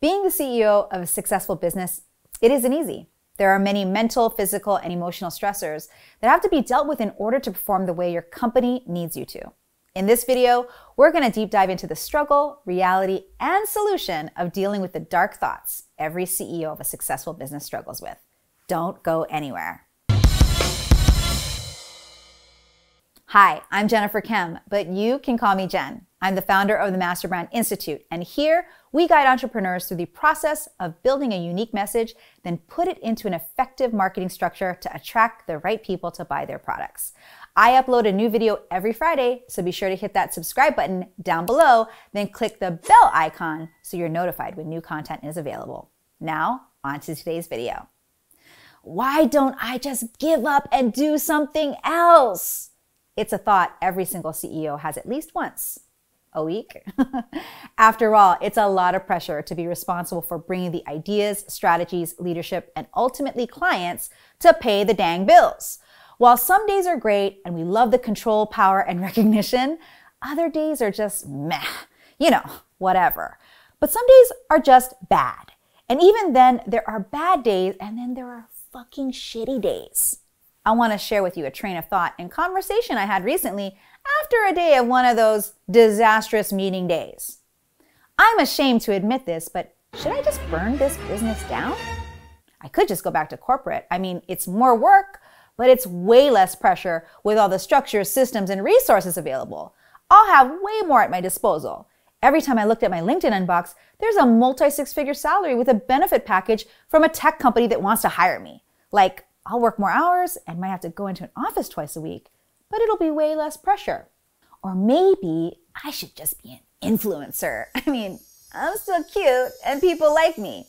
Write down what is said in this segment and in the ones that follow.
Being the CEO of a successful business, it isn't easy. There are many mental, physical, and emotional stressors that have to be dealt with in order to perform the way your company needs you to. In this video, we're going to deep dive into the struggle, reality, and solution of dealing with the dark thoughts every CEO of a successful business struggles with. Don't go anywhere. Hi, I'm Jennifer Kem, but you can call me Jen. I'm the founder of the Master Brand Institute, and here we guide entrepreneurs through the process of building a unique message, then put it into an effective marketing structure to attract the right people to buy their products. I upload a new video every Friday, so be sure to hit that subscribe button down below, then click the bell icon so you're notified when new content is available. Now, on to today's video. Why don't I just give up and do something else? It's a thought every single CEO has at least once a week. After all, it's a lot of pressure to be responsible for bringing the ideas, strategies, leadership, and ultimately clients to pay the dang bills. While some days are great and we love the control, power, and recognition, other days are just meh, you know, whatever. But some days are just bad. And even then, there are bad days and then there are fucking shitty days. I want to share with you a train of thought and conversation I had recently after a day of one of those disastrous meeting days. I'm ashamed to admit this, but should I just burn this business down? I could just go back to corporate. I mean, it's more work, but it's way less pressure with all the structures, systems, and resources available. I'll have way more at my disposal. Every time I looked at my LinkedIn inbox, there's a multi six figure salary with a benefit package from a tech company that wants to hire me. Like, I'll work more hours and might have to go into an office twice a week, but it'll be way less pressure. Or maybe I should just be an influencer. I mean, I'm so cute and people like me.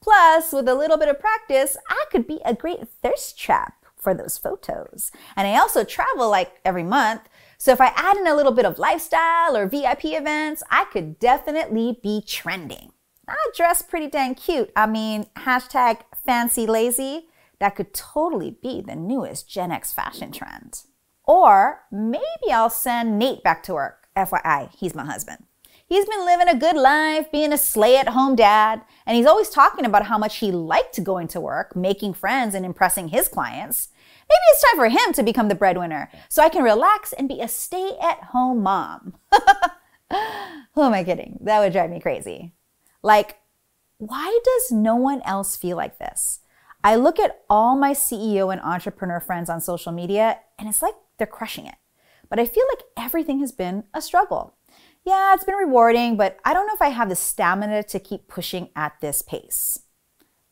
Plus, with a little bit of practice, I could be a great thirst trap for those photos. And I also travel like every month. So if I add in a little bit of lifestyle or VIP events, I could definitely be trending. I dress pretty dang cute. I mean, hashtag fancy lazy that could totally be the newest Gen X fashion trend. Or maybe I'll send Nate back to work. FYI, he's my husband. He's been living a good life, being a slay at home dad, and he's always talking about how much he liked going to work, making friends, and impressing his clients. Maybe it's time for him to become the breadwinner so I can relax and be a stay at home mom. Who am I kidding? That would drive me crazy. Like, why does no one else feel like this? I look at all my CEO and entrepreneur friends on social media, and it's like they're crushing it. But I feel like everything has been a struggle. Yeah, it's been rewarding, but I don't know if I have the stamina to keep pushing at this pace.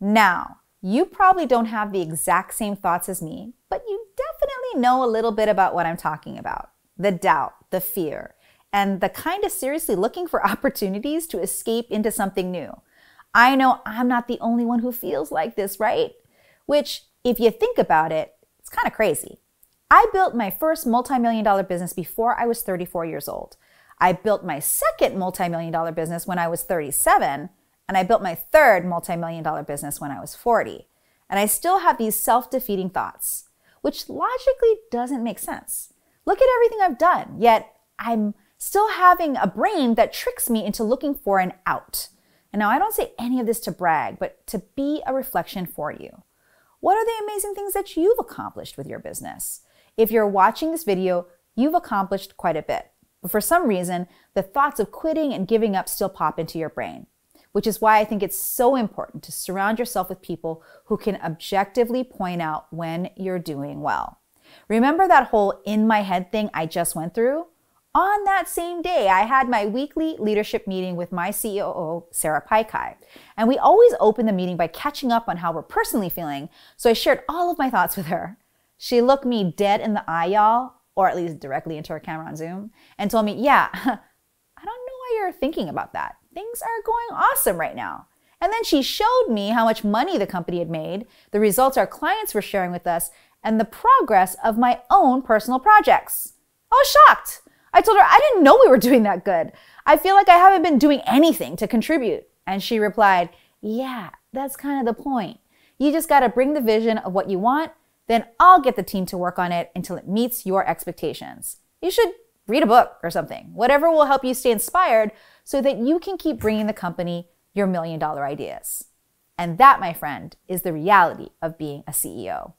Now, you probably don't have the exact same thoughts as me, but you definitely know a little bit about what I'm talking about the doubt, the fear, and the kind of seriously looking for opportunities to escape into something new. I know I'm not the only one who feels like this, right? which, if you think about it, it's kind of crazy. I built my first multi-million dollar business before I was 34 years old. I built my second multi-million dollar business when I was 37, and I built my third multi-million dollar business when I was 40. And I still have these self-defeating thoughts, which logically doesn't make sense. Look at everything I've done, yet I'm still having a brain that tricks me into looking for an out. And now I don't say any of this to brag, but to be a reflection for you. What are the amazing things that you've accomplished with your business? If you're watching this video, you've accomplished quite a bit. But for some reason, the thoughts of quitting and giving up still pop into your brain, which is why I think it's so important to surround yourself with people who can objectively point out when you're doing well. Remember that whole in my head thing I just went through? On that same day, I had my weekly leadership meeting with my COO, Sarah Paikai. And we always open the meeting by catching up on how we're personally feeling. So I shared all of my thoughts with her. She looked me dead in the eye, y'all, or at least directly into her camera on Zoom, and told me, Yeah, I don't know why you're thinking about that. Things are going awesome right now. And then she showed me how much money the company had made, the results our clients were sharing with us, and the progress of my own personal projects. I was shocked. I told her I didn't know we were doing that good. I feel like I haven't been doing anything to contribute. And she replied, Yeah, that's kind of the point. You just got to bring the vision of what you want, then I'll get the team to work on it until it meets your expectations. You should read a book or something, whatever will help you stay inspired so that you can keep bringing the company your million dollar ideas. And that, my friend, is the reality of being a CEO.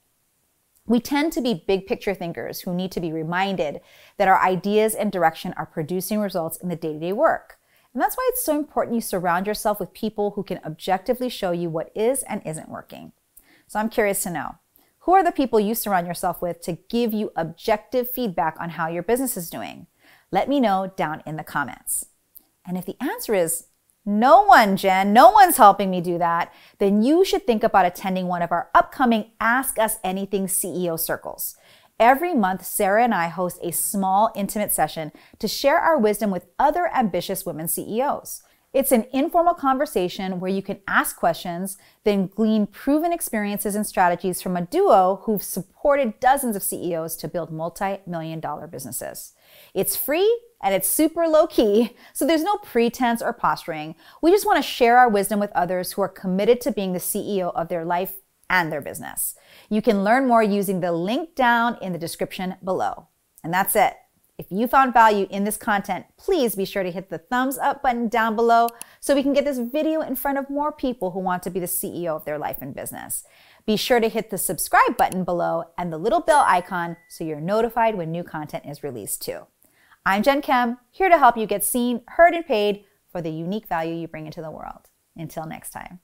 We tend to be big picture thinkers who need to be reminded that our ideas and direction are producing results in the day to day work. And that's why it's so important you surround yourself with people who can objectively show you what is and isn't working. So I'm curious to know who are the people you surround yourself with to give you objective feedback on how your business is doing? Let me know down in the comments. And if the answer is no one, Jen, no one's helping me do that, then you should think about attending one of our upcoming Ask Us Anything CEO circles. Every month, Sarah and I host a small, intimate session to share our wisdom with other ambitious women CEOs. It's an informal conversation where you can ask questions, then glean proven experiences and strategies from a duo who've supported dozens of CEOs to build multi million dollar businesses. It's free and it's super low key, so there's no pretense or posturing. We just want to share our wisdom with others who are committed to being the CEO of their life and their business. You can learn more using the link down in the description below. And that's it. If you found value in this content, please be sure to hit the thumbs up button down below so we can get this video in front of more people who want to be the CEO of their life and business. Be sure to hit the subscribe button below and the little bell icon so you're notified when new content is released too. I'm Jen Kem, here to help you get seen, heard, and paid for the unique value you bring into the world. Until next time.